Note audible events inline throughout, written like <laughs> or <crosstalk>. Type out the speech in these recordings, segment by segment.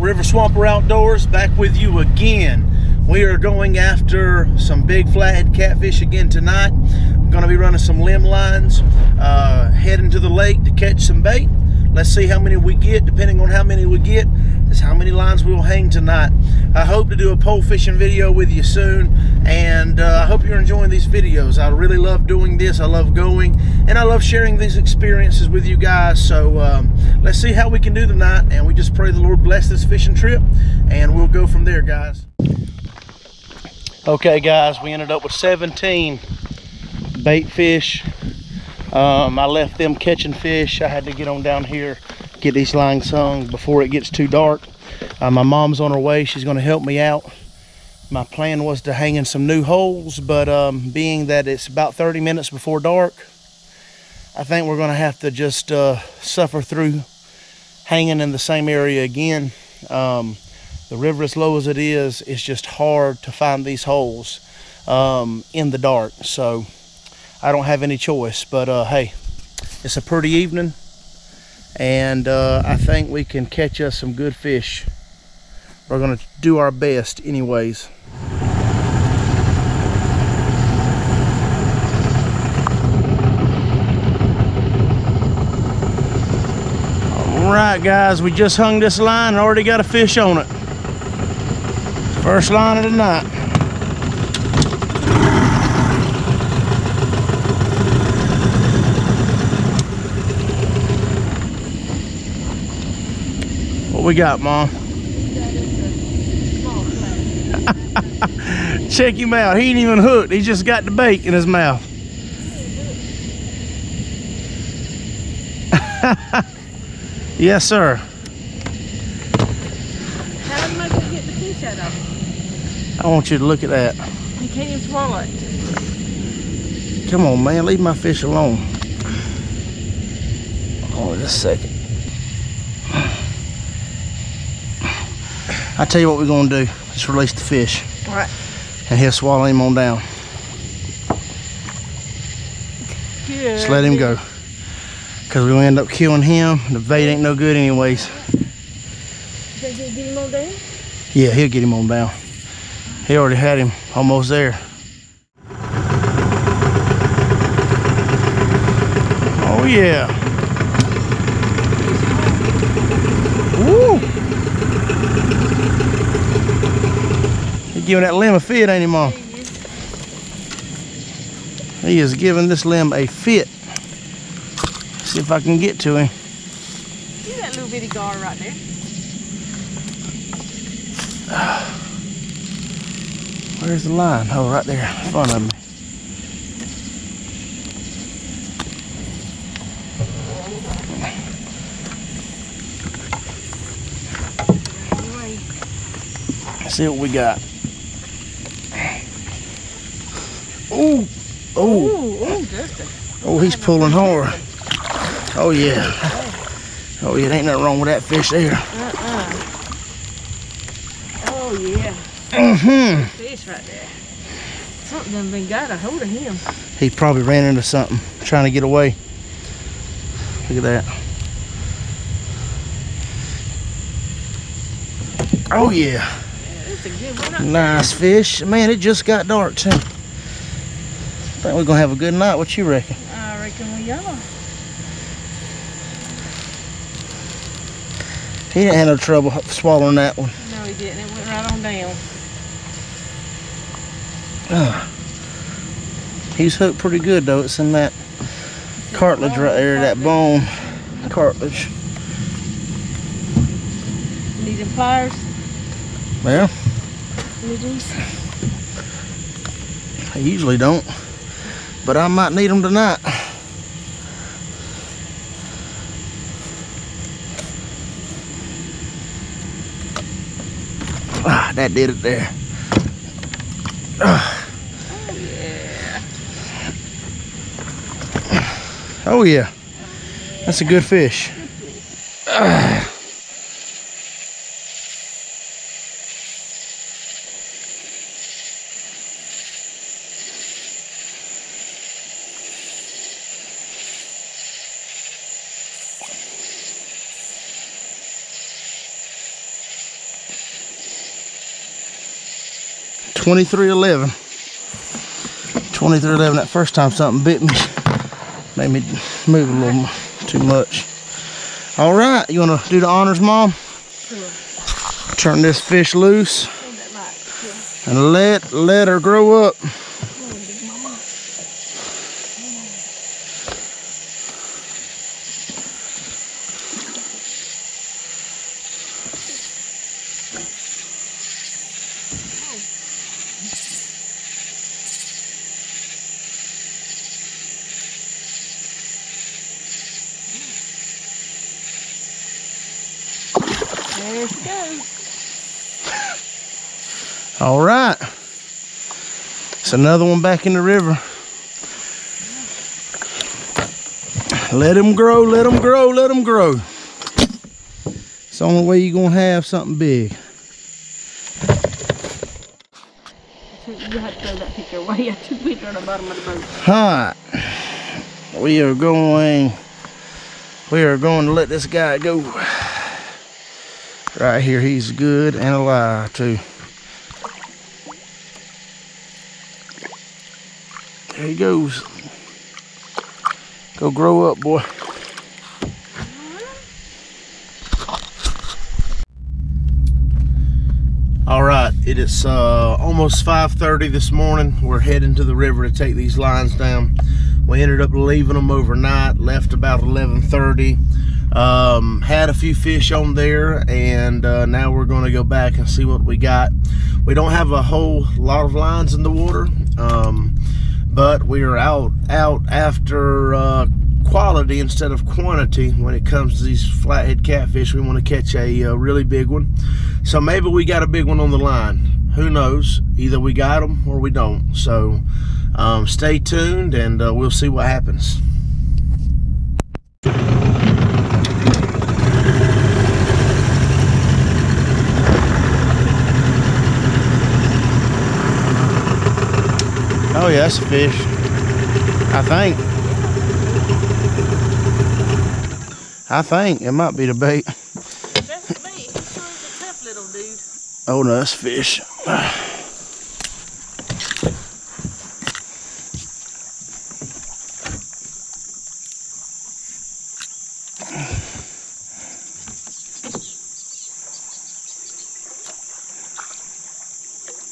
River Swamper Outdoors back with you again. We are going after some big flathead catfish again tonight. We're going to be running some limb lines, uh, heading to the lake to catch some bait. Let's see how many we get. Depending on how many we get, is how many lines we will hang tonight. I hope to do a pole fishing video with you soon, and uh, I hope you're enjoying these videos. I really love doing this. I love going, and I love sharing these experiences with you guys. So um, let's see how we can do tonight, and we just pray the Lord bless this fishing trip, and we'll go from there, guys. Okay, guys, we ended up with 17 bait fish. Um, I left them catching fish. I had to get on down here, get these lines hung before it gets too dark. Uh, my mom's on her way. She's going to help me out. My plan was to hang in some new holes, but um, being that it's about 30 minutes before dark, I think we're going to have to just uh, suffer through hanging in the same area again. Um, the river, as low as it is, it's just hard to find these holes um, in the dark. So I don't have any choice. But uh, hey, it's a pretty evening, and uh, I think we can catch us some good fish. We're gonna do our best, anyways. All right, guys, we just hung this line and already got a fish on it. First line of the night. What we got, Mom? <laughs> Check him out. He ain't even hooked. He just got the bait in his mouth. <laughs> yes, sir. How much you get the fish out of? I want you to look at that. You can't even swallow it. Come on, man. Leave my fish alone. Hold on just a second. I tell you what we're gonna do. Just release the fish, All right. and he'll swallow him on down. Good. Just let him go. Cause we'll end up killing him. The bait ain't no good anyways. Did you get him on there? Yeah, he'll get him on down. He already had him almost there. Oh yeah. Giving that limb a fit, ain't he, Mom? He is giving this limb a fit. See if I can get to him. See that little bitty gar right there? <sighs> Where's the line? Oh, right there in front of me. Let's see what we got. Oh, just oh, he's pulling hard. Oh yeah. Oh yeah, there ain't nothing wrong with that fish there. uh-uh. Oh, yeah. Mm-hmm. Fish right there. Something done been got a hold of him. He probably ran into something, trying to get away. Look at that. Oh yeah, Yeah, that's a good one. Nice fish. Man, it just got dark too. Think we're gonna have a good night. What you reckon? I reckon we are. He didn't have no trouble swallowing that one. No, he didn't. It went right on down. Ah. He's hooked pretty good though. It's in that cartilage right there, that bone cartilage. Need them pliers? Well, these? I usually don't, but I might need them tonight. Ah, that did it there. Ah. Oh yeah, that's a good fish. Ah. 2311. 2311. That first time something bit me, made me move a little too much. All right, you want to do the honors, Mom? Sure. Turn this fish loose Hold that light. Sure. and let let her grow up. Come on, big mama. There she goes. All right. It's another one back in the river. Let them grow, let them grow, let them grow. It's the only way you're going to have something big. You have to throw that picture away. I took a picture on the bottom of the boat. All right. We are going, we are going to let this guy go. Right here, he's good and alive too. There he goes. Go grow up, boy. All right, it is uh, almost 5.30 this morning. We're heading to the river to take these lines down. We ended up leaving them overnight, left about 11.30. Um, had a few fish on there, and uh, now we're going to go back and see what we got. We don't have a whole lot of lines in the water, um, but we are out, out after uh, quality instead of quantity when it comes to these flathead catfish. We want to catch a, uh really big one. So maybe we got a big one on the line. Who knows? Either we got them or we don't. So um, stay tuned and uh, we'll see what happens. Oh yeah, that's a fish. I think. I think it might be the bait. That's the bait. He sure is a tough little dude. Oh no, that's fish.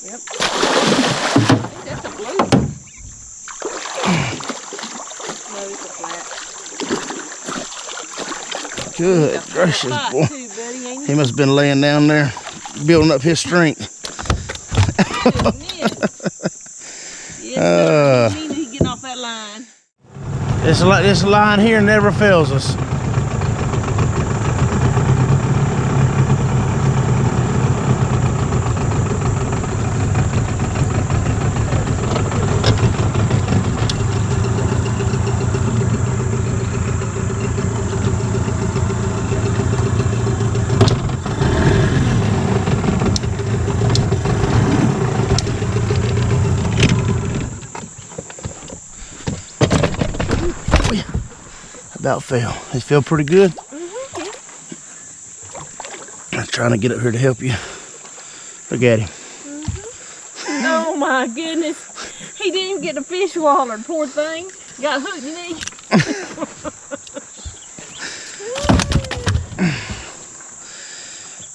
Yep. I think that's a blue. No, it's a flat. Good gracious, boy. too, buddy, He must have been laying down there, building up his strength. Goodness. Uh. sir. He needs to get off that line. This this line here never fails us. About fell. They feel pretty good. I'm trying to get up here to help you. Look at him. Oh my goodness. He didn't get a fish wallered, poor thing. Got hooked, didn't he?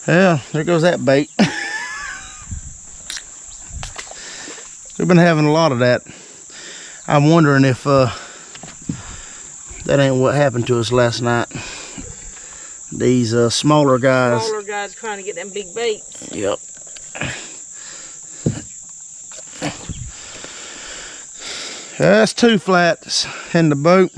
Yeah, there goes that bait. We've been having a lot of that. I'm wondering if uh, that ain't what happened to us last night. These uh, smaller guys. Smaller guys trying to get them big baits. Yep. That's two flats in the boat.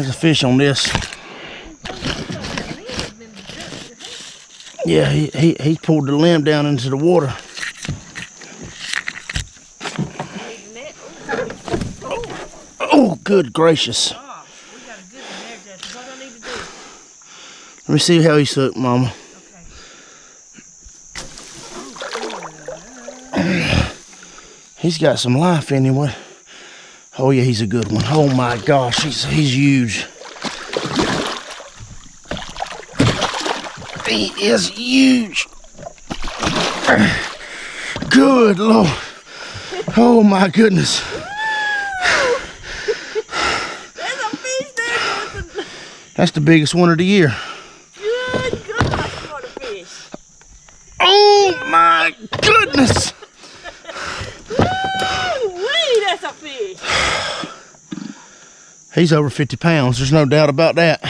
There's a fish on this. Yeah, he, he, he pulled the limb down into the water. Oh, good gracious. Let me see how he's hooked, Mama. he's got some life anyway. Oh yeah, he's a good one. Oh my gosh, he's he's huge. He is huge. Good lord. Oh my goodness. There's a fish there, That's the biggest one of the year. Good gosh, what a fish. Oh my goodness. Woo-wee, that's a fish. He's over 50 pounds. There's no doubt about that.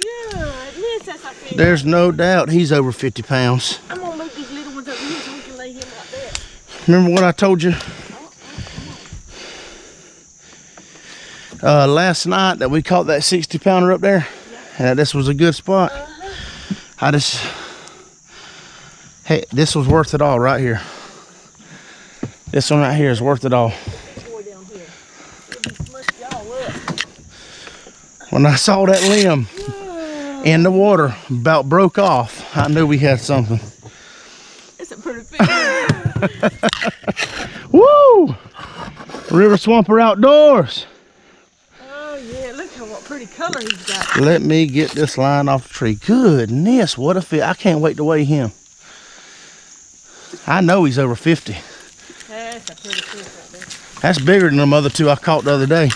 Goodness, that's a fish. There's no doubt he's over 50 pounds. I'm gonna move these little ones here so we can lay him like that. Remember what I told you uh, last night that we caught that 60 pounder up there? Yeah, this was a good spot. I just, hey, this was worth it all right here. This one right here is worth it all. Boy down here. It'll be smushed y'all up. When I saw that limb in the water about broke off, I knew we had something. It's a pretty fish. <laughs> Woo! River Swamper Outdoors. oh yeah, look how what pretty color he's got. Let me get this line off the tree. Goodness, what a fit. I can't wait to weigh him. I know he's over 50. That's a pretty fish right there. That's bigger than them other two I caught the other day.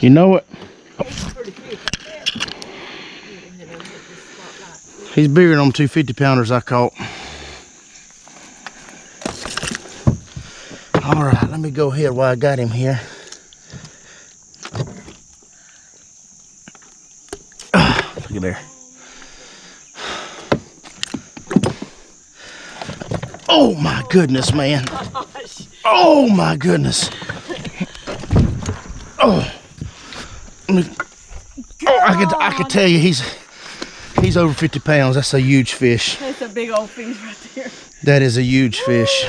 That's a pretty, You know what? that's a pretty fish right there. Get in here and get this spotlight. He's bigger than them two 50 pounders I caught. All right, let me go ahead while I got him here. Look at there. Oh my goodness, man. <laughs> Oh my goodness. Oh. Oh, I could I could tell you he's he's over 50 pounds. That's a huge fish. That's a big old fish right there. That is a huge fish.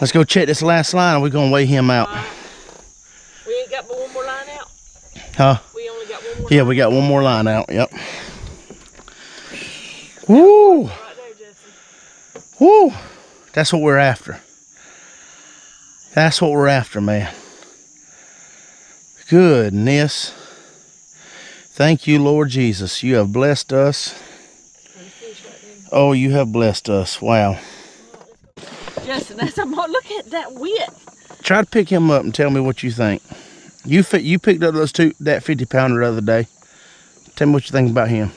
Let's go check this last line and we're gonna weigh him out. We ain't got but one more line out. Huh? We only got one more. Yeah, we got one more line out. Yep. Woo! Right. Woo! That's what we're after. That's what we're after, man. Goodness. Thank you, Lord Jesus. You have blessed us. Pretty fish right there. Oh, you have blessed us. Wow. Justin, that's a. Look at that wit. Try to pick him up and tell me what you think. You fi- you picked up those two that 50 pounder the other day. Tell me what you think about him.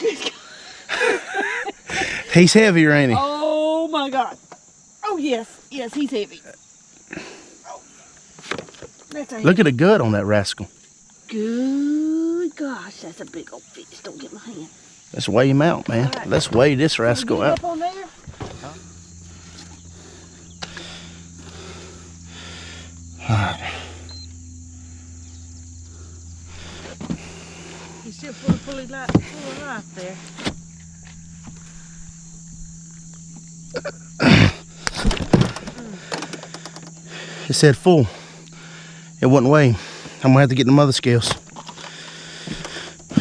<laughs> He's heavier, ain't he? Oh my God. Oh yes, yes, he's heavy. Oh. A Look at the gut on that rascal. good gosh. That's a big old fish. Don't get my hand. Let's weigh him out, man. Alright. Let's weigh this rascal out. up on there. He's still full of fully light, full of life there. It said full. It wasn't weighing. I'm gonna have to get the mother scales.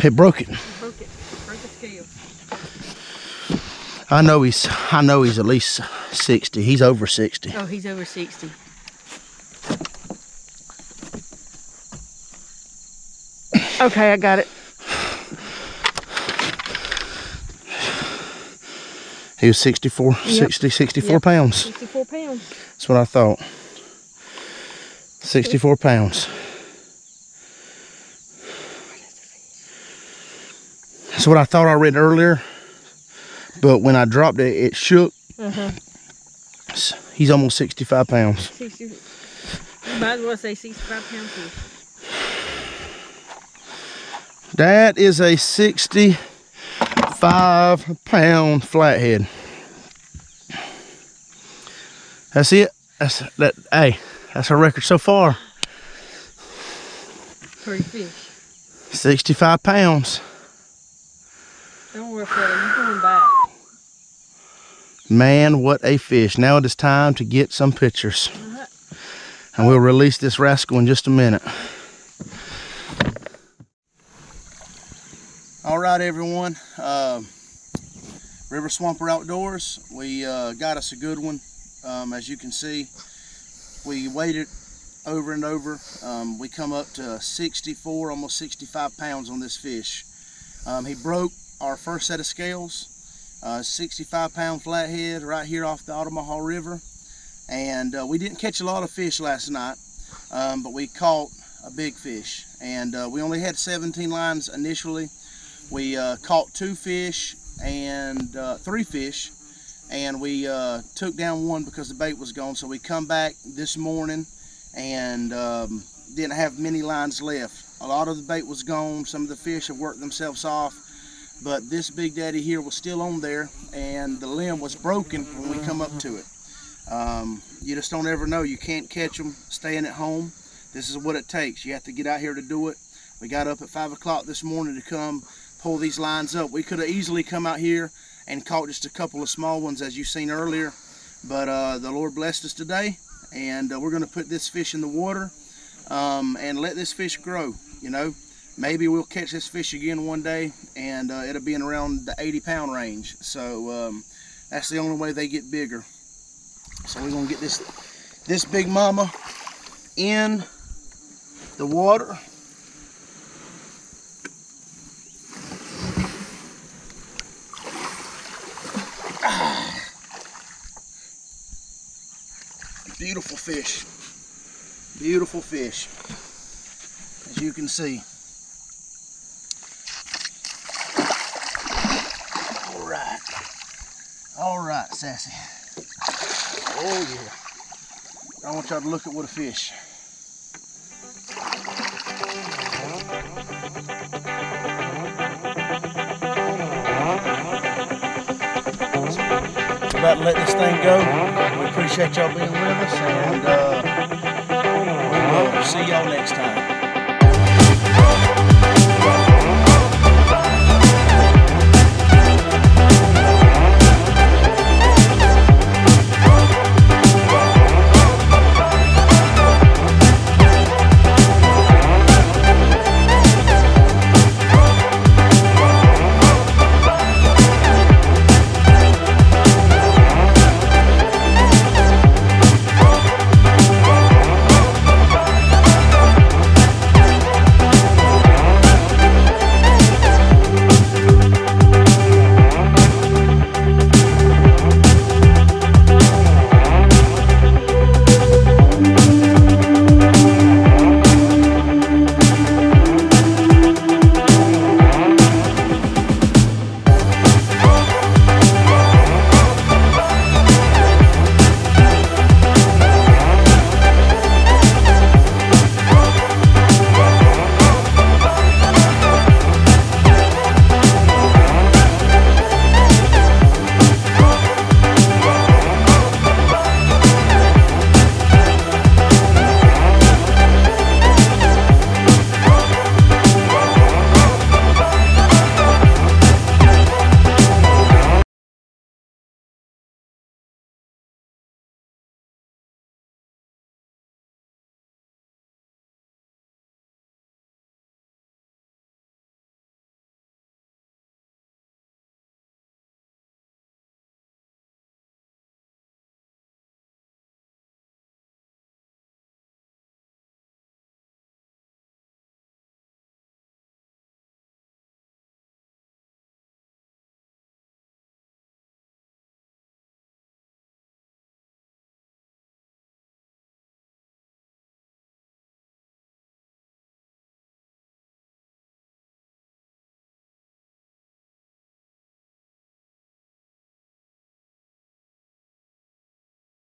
It broke it. Broke it. Broke the scale. I know he's I know he's at least 60. He's over 60. Oh, he's over 60. Okay, I got it. He was 64, Yep. 60, 64 Yep. pounds. 64 pounds. That's what I thought. 64 pounds. That's what I thought I read earlier. But when I dropped it, it shook. Uh-huh. He's almost 65 pounds. 60. You might as well say 65 pound. That is a 65 pound flathead. That's it. That's that. Hey, that's our record so far. Pretty fish. 65 pounds. Don't worry, fella. You're going back. Man, what a fish. Now it is time to get some pictures. And we'll release this rascal in just a minute. All right, everyone. Uh, River Swamper Outdoors. We uh, got us a good one. Um, as you can see, we waited over and over. Um, we come up to 64, almost 65 pounds on this fish. Um, he broke our first set of scales, uh, 65 pound flathead right here off the Altamaha River. And uh, we didn't catch a lot of fish last night, um, but we caught a big fish. And uh, we only had 17 lines initially. We uh, caught two fish and uh, three fish and we uh, took down one because the bait was gone. So we come back this morning and um, didn't have many lines left. A lot of the bait was gone. Some of the fish have worked themselves off. But this Big Daddy here was still on there and the limb was broken when we come up to it. Um, you just don't ever know. You can't catch them staying at home. This is what it takes. You have to get out here to do it. We got up at 5 o'clock this morning to come pull these lines up. We could have easily come out here and caught just a couple of small ones as you've seen earlier. But uh, the Lord blessed us today and uh, we're going to put this fish in the water um, and let this fish grow, you know. Maybe we'll catch this fish again one day and uh, it'll be in around the 80 pound range. So um, that's the only way they get bigger. So we're gonna get this, this big mama in the water. Beautiful fish. Beautiful fish. As you can see. All right. All right, Sassy. Oh yeah. I want y'all to look at what a fish. About to let this thing go. We appreciate y'all being with us and uh, we will see y'all next time.